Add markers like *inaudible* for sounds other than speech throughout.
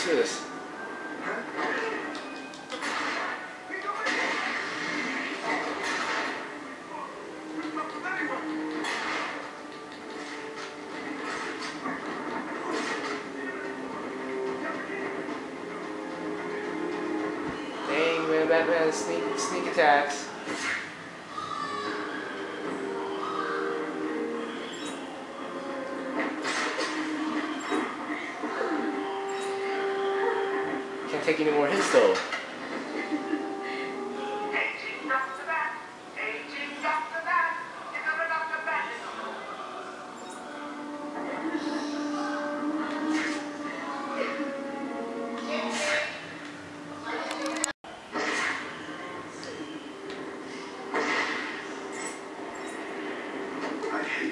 What's this? Batman, sneak, sneak attacks. Take any more hits though.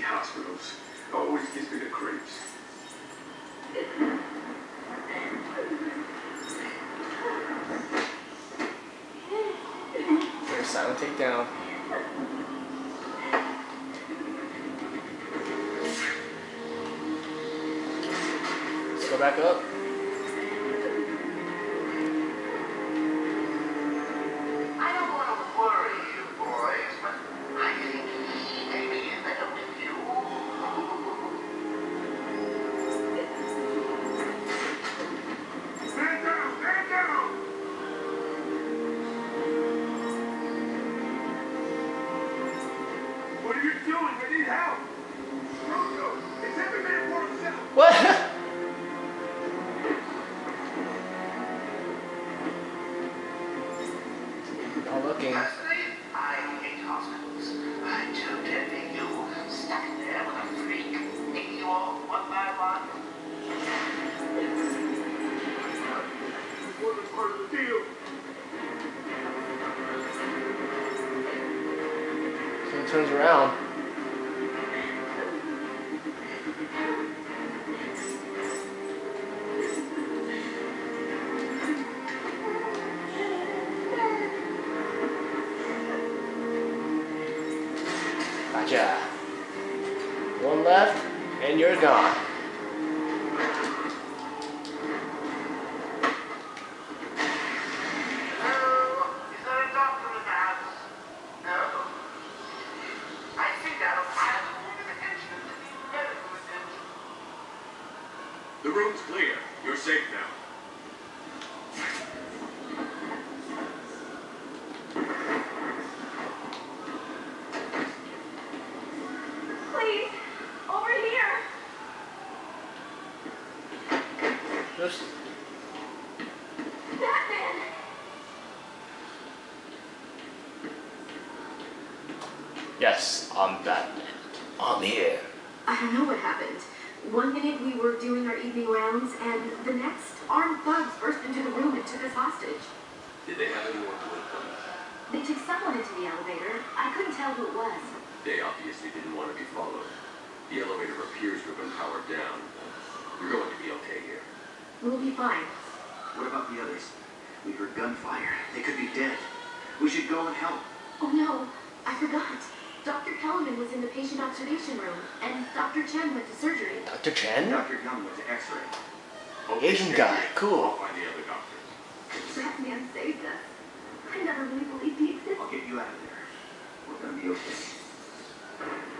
Hospitals. Always gives me the creeps. There's takedown. Let's go back up. Deal. So he turns around. Gotcha. One left, and you're gone. The room's clear. You're safe now. Just Batman. yes, I'm Batman. I'm here. I don't know what happened. One minute we were doing our evening rounds, and the next, armed thugs burst into the room and took us hostage. Did they have anyone with them? They took someone into the elevator. I couldn't tell who it was. They obviously didn't want to be followed. The elevator appears to have been powered down. You're going to be okay here. We'll be fine. What about the others? We heard gunfire. They could be dead. We should go and help. Oh no, I forgot. Dr. Kellerman was in the patient observation room, and Dr. Chen went to surgery. Dr. Chen? Dr. Young went to X-ray. Asian guy, cool. I'll find the other doctors. Batman saved us. I never really believed he existed. I'll get you out of there. We're gonna be okay.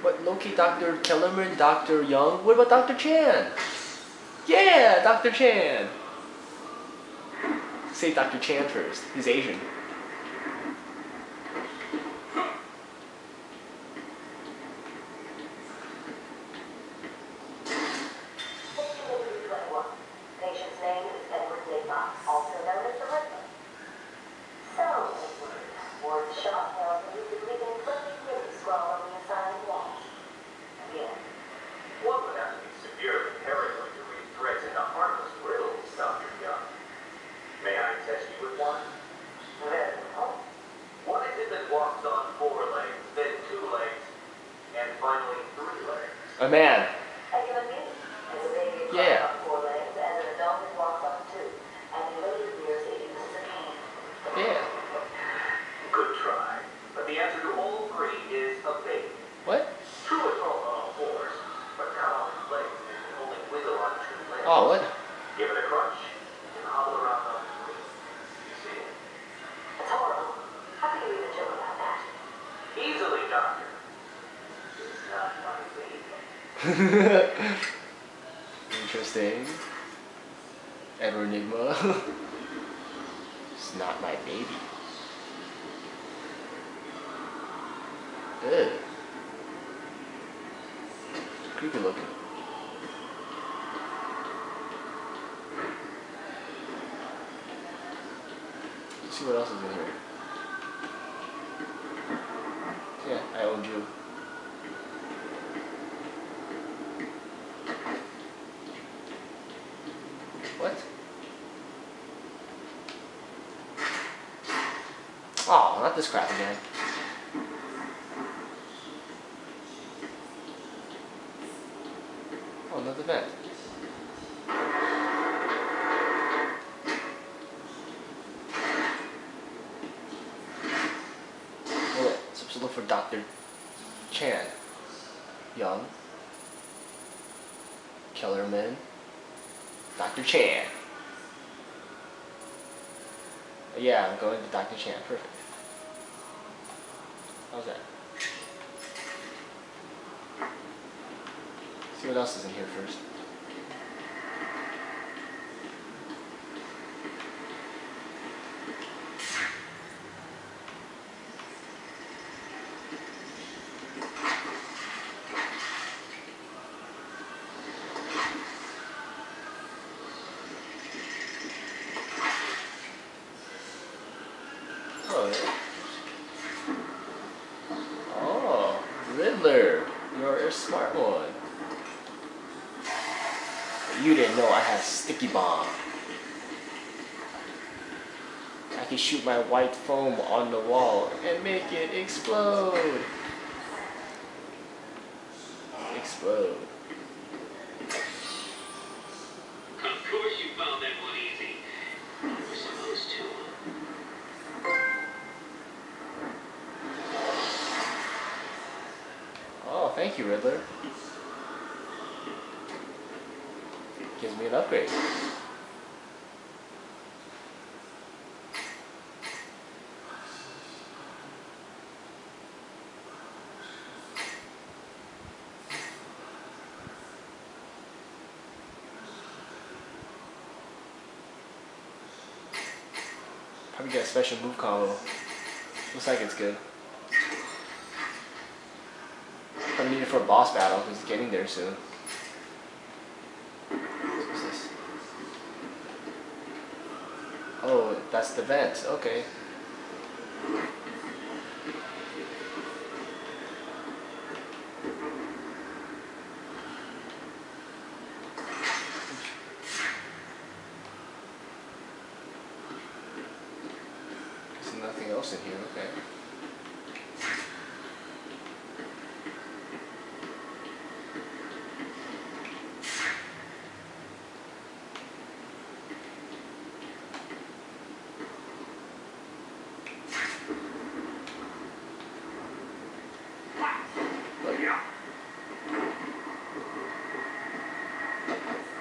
What Loki, Dr. Kellerman, Dr. Young? What about Dr. Chan? Yeah, Dr. Chan. Say Dr. Chan first. He's Asian. Patient's name is Edward J. Fox, also known as the Riddler. So, Edward, word shot tells me you've been leaving plenty of really scrawl on the assigned wall. Again. One would have to be severely paranoid to read threats into harmless riddles, Dr. Young. May I test you with one? Very well. What is it that walks on four legs, then two legs, and finally three legs? A man. A human being. As a baby, it Yeah. walks on four legs, as an adult, it walks on two. And in later years, it uses a cane. Yeah. Good try. But the answer to all three is a baby. What? True, it's all on all fours, but not on his legs. It can only wiggle on two legs. Oh, what? Give it a crunch. *laughs* Interesting. Edward Enigma. *laughs* it's not my baby. Ew. Creepy looking. Let's see what else is in here. Yeah, I owned you. What? Oh, not this crap again. Oh, another vent. Oh, well, to look for Dr. Chan. Young. Kellerman. Dr. Chan. Yeah, I'm going to Dr. Chan. Perfect. How's that? See what else is in here first. Oh, yeah. Oh, Riddler, you're a smart one. You didn't know I had sticky bomb. I can shoot my white foam on the wall and make it explode. Explode. Of course you found that one easy. You were supposed to. Oh, thank you, Riddler. Gives me an upgrade. Probably get a special move combo. Looks like it's good. Probably need it for a boss battle because it's getting there soon. What's this? Oh, that's the vent. Okay. There's nothing else in here. Okay.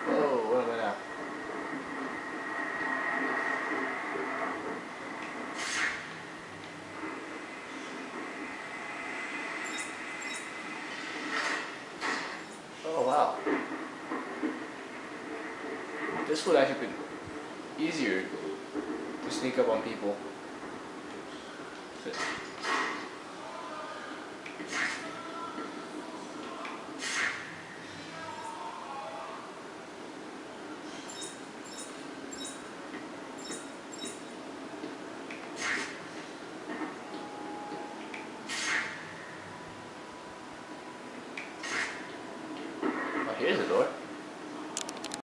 Oh, what am I now? Wow. This would actually be easier to sneak up on people.